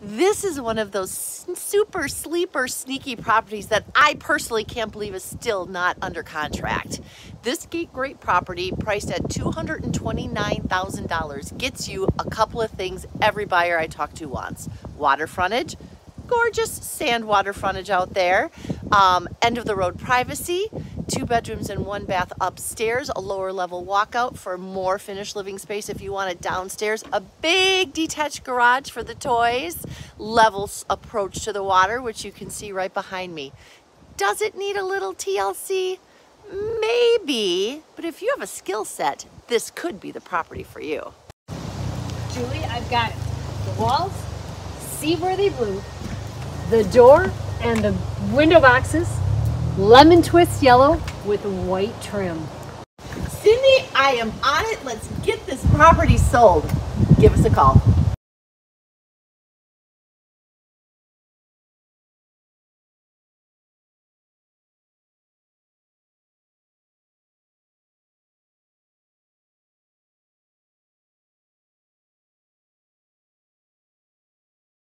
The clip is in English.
This is one of those super sleeper sneaky properties that I personally can't believe is still not under contract. This great property priced at $229,000 gets you a couple of things every buyer I talk to wants. Water frontage, gorgeous sand water frontage out there, um, end of the road privacy, two bedrooms and one bath upstairs, a lower level walkout for more finished living space if you want it downstairs, a big detached garage for the toys, level approach to the water, which you can see right behind me. Does it need a little TLC? Maybe, but if you have a skill set, this could be the property for you. Julie, I've got. The walls, seaworthy blue, the door and the window boxes, lemon twist yellow with white trim. Cindy, I am on it. Let's get this property sold. Give us a call.